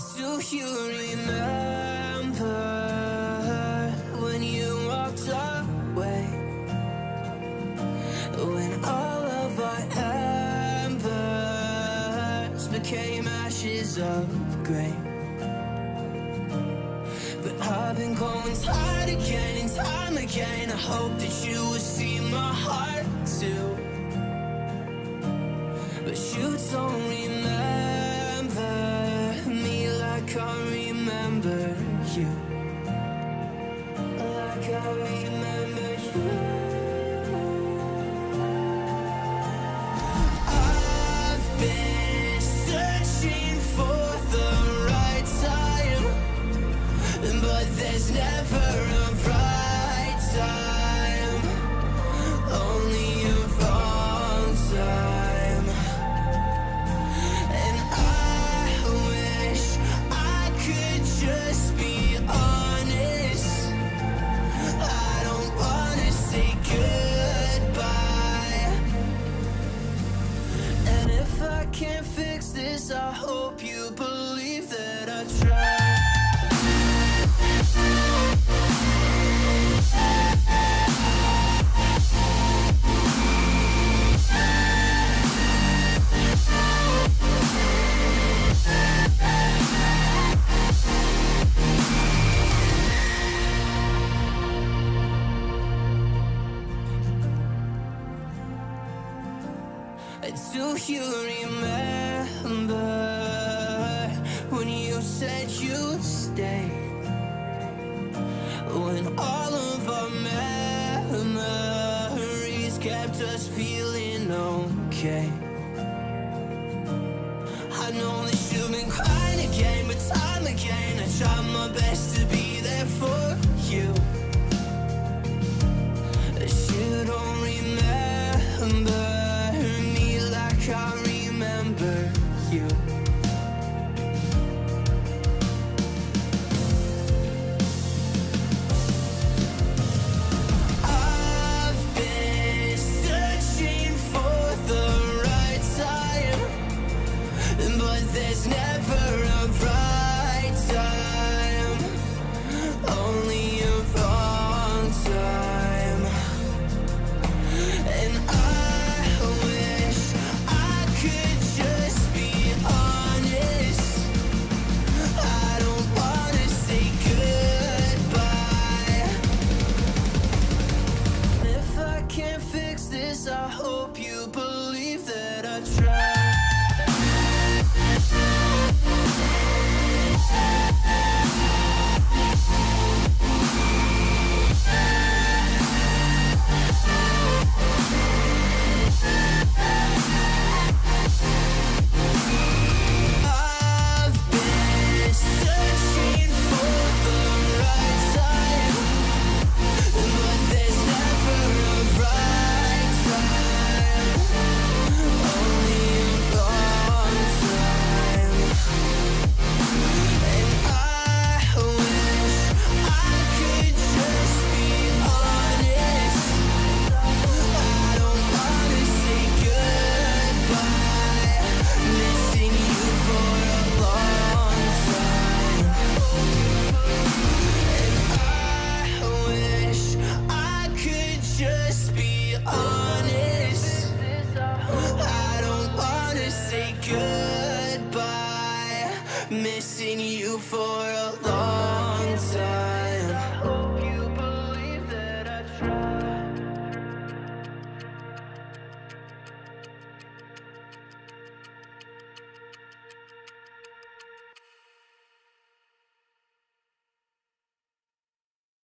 Do you remember when you walked away? When all of our embers became ashes of grey. But I've been going tired again and time again. I hope that you will see my heart too. But you don't remember. you. Do you remember when you said you'd stay? When all of our memories kept us feeling okay. It's never around for